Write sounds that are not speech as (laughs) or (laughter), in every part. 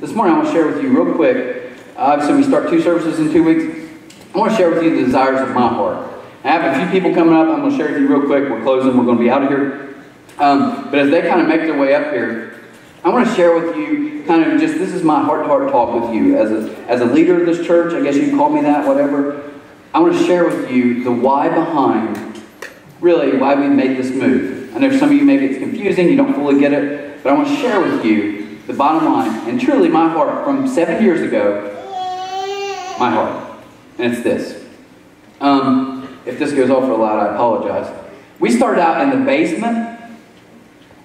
This morning I want to share with you real quick. Obviously, we start two services in two weeks. I want to share with you the desires of my heart. I have a few people coming up. I'm going to share with you real quick. We're closing. We're going to be out of here. Um, but as they kind of make their way up here, I want to share with you kind of just this is my heart-to-heart talk with you as a, as a leader of this church. I guess you can call me that, whatever. I want to share with you the why behind really why we made this move. I know some of you maybe it's confusing, you don't fully get it, but I want to share with you the bottom line and truly my heart from seven years ago, my heart. And it's this. Um, if this goes off for a lot, I apologize. We started out in the basement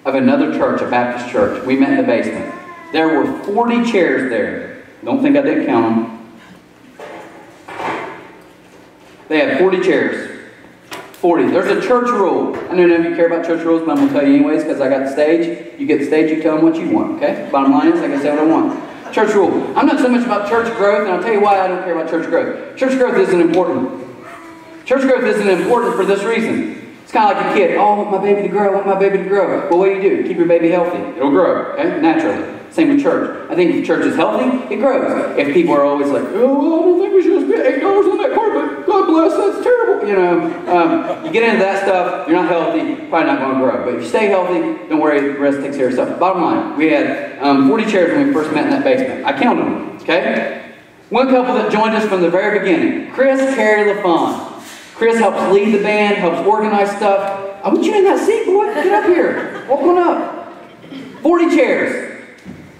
of another church, a Baptist church. We met in the basement. There were 40 chairs there. Don't think I didn't count them. They had 40 chairs. 40. There's a church rule. I don't know if you care about church rules, but I'm going to tell you anyways because I got the stage. You get the stage, you tell them what you want, okay? Bottom line is, I can say what I want. Church rule. I'm not so much about church growth, and I'll tell you why I don't care about church growth. Church growth isn't important. Church growth isn't important for this reason. It's kind of like a kid. Oh, I want my baby to grow. I want my baby to grow. Well, what do you do? Keep your baby healthy. It'll grow, okay? Naturally. Same with church. I think if church is healthy, it grows. If people are always like, oh, well, I don't think we should spend eight dollars on that carpet. God bless, that's terrible. You know, um, you get into that stuff, you're not healthy, probably not going to grow. But if you stay healthy, don't worry, the rest takes care of itself. Bottom line, we had um, 40 chairs when we first met in that basement. I counted them, okay? One couple that joined us from the very beginning, Chris Carey LaFon. Chris helps lead the band, helps organize stuff. I want you in that seat, boy. Get up here. On up. 40 chairs.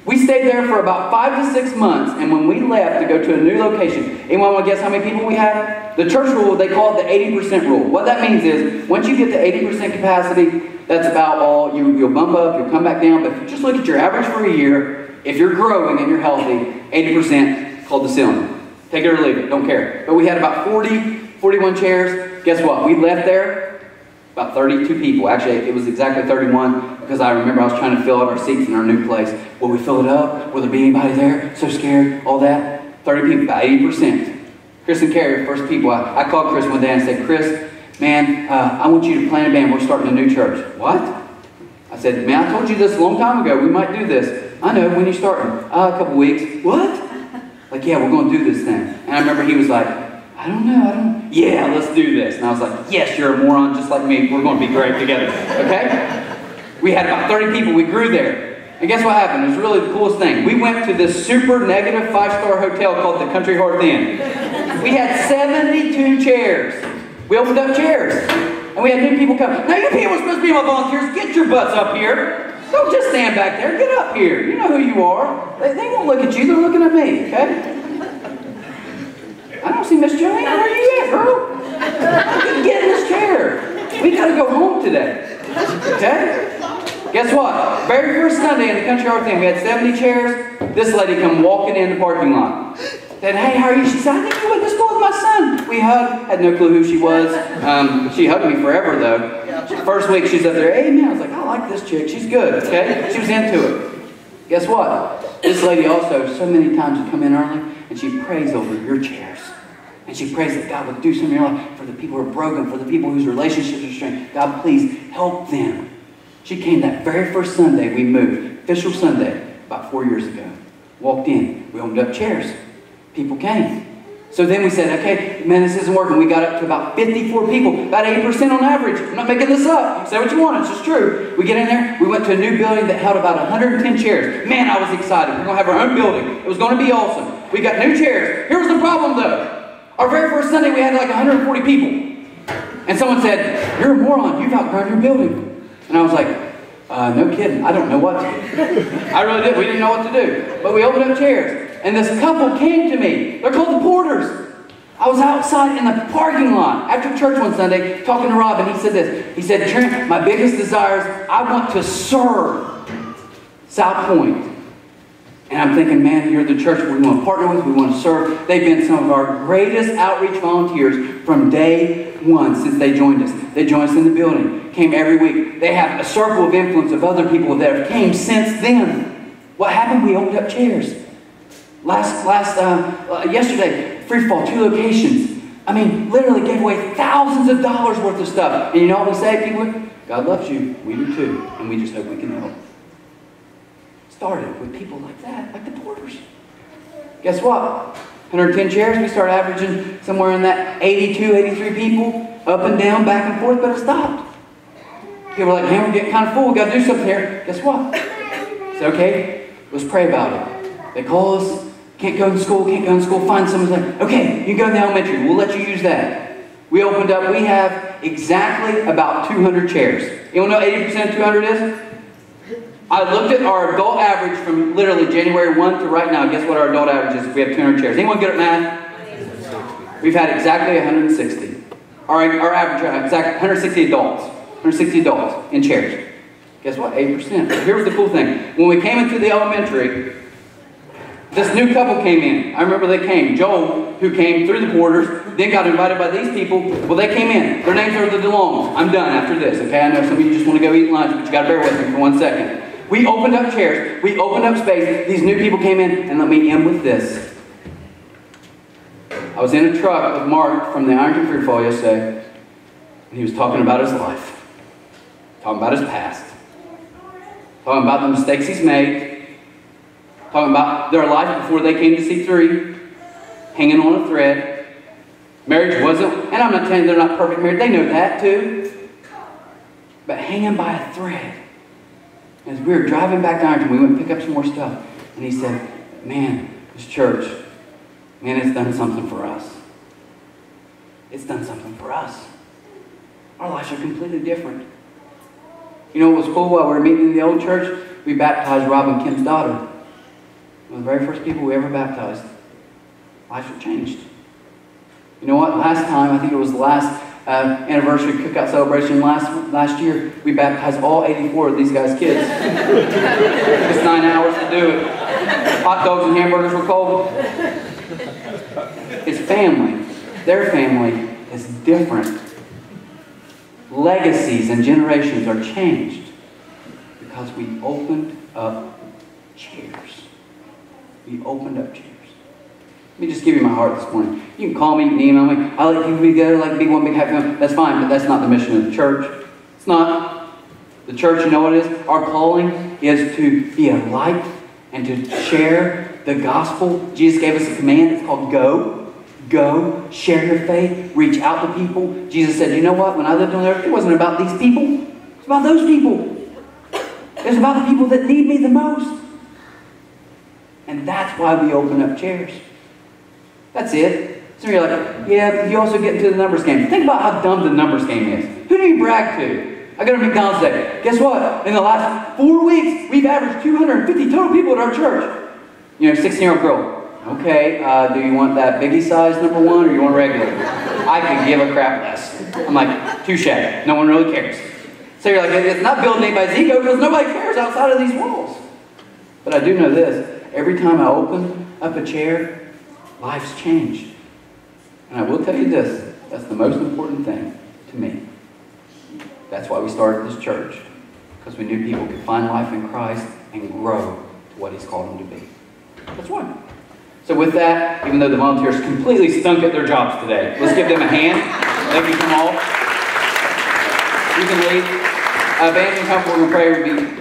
We stayed there for about five to six months, and when we left to go to a new location, anyone want to guess how many people we had? The church rule, they call it the 80% rule. What that means is, once you get to 80% capacity, that's about all. You, you'll bump up, you'll come back down, but if you just look at your average for a year, if you're growing and you're healthy, 80% called the ceiling. Take it or leave it, don't care. But we had about 40 41 chairs. Guess what? We left there about 32 people. Actually, it was exactly 31 because I remember I was trying to fill out our seats in our new place. Will we fill it up? Will there be anybody there? So scared, all that. 30 people, about 80%. Chris and Carrie, first people. I, I called Chris one day and said, Chris, man, uh, I want you to plan a band. We're starting a new church. What? I said, man, I told you this a long time ago. We might do this. I know. When you starting? Uh, a couple weeks. What? (laughs) Like, yeah, we're going to do this thing. And I remember he was like, I don't know, I don't, yeah, let's do this. And I was like, yes, you're a moron just like me. We're going to be great together, okay? We had about 30 people. We grew there. And guess what happened? It was really the coolest thing. We went to this super negative five-star hotel called the Country Hearth Inn. We had 72 chairs. We opened up chairs. And we had new people come. Now you people are supposed to be my volunteers. Get your butts up here. Don't just stand back there. Get up here. You know who you are. They, they won't look at you. They're looking at me, okay? I don't see Miss Joanne. Where are you at, girl? Get in this chair. We gotta go home today. Okay? Guess what? Very first Sunday in the Country Hearth Inn, we had 70 chairs. This lady come walking in the parking lot. Said, hey, how are you? She said, I think you went to school with my son. We hugged. Had no clue who she was. Um, she hugged me forever, though. First week, she's up there, hey, man. I was like, I like this chick. She's good, okay? She was into it. Guess what? This lady also, so many times, would come in early, and she prays over your chairs. And she prays that God would do something in your life for the people who are broken, for the people whose relationships are strained. God, please help them. She came that very first Sunday we moved, official Sunday, about four years ago. Walked in. We opened up chairs. People came. So then we said, okay, man, this isn't working. We got up to about 54 people, about 8% on average. I'm not making this up. Say what you want, it's just true. We get in there, we went to a new building that held about 110 chairs. Man, I was excited. We're going to have our own building. It was going to be awesome. We got new chairs. Here's the problem, though. Our very first Sunday, we had like 140 people. And someone said, You're a moron. You've outgrown your building. And I was like, uh, No kidding. I don't know what to do. I really did. We didn't know what to do. But we opened up chairs. And this couple came to me. They're called the Porters. I was outside in the parking lot after church one Sunday talking to Rob, and he said this. He said, Trent, my biggest desire is I want to serve South Point. And I'm thinking, man, you're the church we want to partner with, we want to serve. They've been some of our greatest outreach volunteers from day one since they joined us. They joined us in the building, came every week. They have a circle of influence of other people that have came since then. What happened? We opened up chairs. Last, last, uh, uh, yesterday, free fall, two locations. I mean, literally gave away thousands of dollars worth of stuff. And you know what we say, people? God loves you. We do too. And we just hope we can help started with people like that, like the Porters. Guess what? 110 chairs, we start averaging somewhere in that 82, 83 people, up and down, back and forth, but it stopped. People were like, man, we're getting kind of full, we got to do something here. Guess what? It's okay, let's pray about it. They call us, can't go to school, can't go to school, find someone like, okay, you go to the elementary, we'll let you use that. We opened up, we have exactly about 200 chairs. You know 80% of 200 is? I looked at our adult average from literally January 1 to right now. Guess what our adult average is if we have 200 chairs? Anyone good at math? We've had exactly 160. Our, our average, uh, exactly 160 adults. 160 adults in chairs. Guess what? 8%. Here's the cool thing. When we came into the elementary, this new couple came in. I remember they came. Joel, who came through the Porters, then got invited by these people. Well, they came in. Their names are the DeLongs. I'm done after this, okay? I know some of you just want to go eat lunch, but you got to bear with me for one second. We opened up chairs. We opened up space. These new people came in, and let me end with this. I was in a truck with Mark from the Iron Free Fall yesterday, and he was talking about his life, talking about his past, talking about the mistakes he's made, talking about their life before they came to C3, hanging on a thread. Marriage wasn't, and I'm not telling they're not perfect married, they know that too. But hanging by a thread. As we were driving back to Ironton, we went to pick up some more stuff. And he said, Man, this church, man, it's done something for us. It's done something for us. Our lives are completely different. You know what was cool while we were meeting in the old church? We baptized Rob and Kim's daughter. One of the very first people we ever baptized. Lives were changed. You know what? Last time, I think it was the last uh, anniversary cookout celebration last last year, we baptized all 84 of these guys' kids. (laughs) it was nine hours to do it. Hot dogs and hamburgers were cold. It's family. Their family is different. Legacies and generations are changed because we opened up chairs. We opened up chairs. Let me just give you my heart this morning. You can call me, you can email me. I like people to be together, like to be one big happy family. That's fine, but that's not the mission of the church. It's not. The church, you know what it is? Our calling is to be a light and to share the gospel. Jesus gave us a command. It's called go. Go, share your faith, reach out to people. Jesus said, you know what? When I lived on earth, it wasn't about these people. It's about those people. It's about the people that need me the most. And that's why we open up chairs. That's it. So you are like, yeah, you also get into the numbers game. Think about how dumb the numbers game is. Who do you brag to? I go to McDonald's today. Guess what? In the last four weeks, we've averaged 250 total people at our church. You know, 16 year old girl. Okay, uh, do you want that biggie size number one or you want regular? I could give a crap less. I'm like, touche. No one really cares. So you're like, it's not building anybody's ego because nobody cares outside of these walls. But I do know this. Every time I open up a chair, life's changed. And I will tell you this that's the most important thing to me. That's why we started this church. Because we knew people could find life in Christ and grow to what He's called them to be. That's why. So, with that, even though the volunteers completely stunk at their jobs today, let's give them a hand. Thank you, all. You can leave. Uh, Band and come, we're going to pray. Be,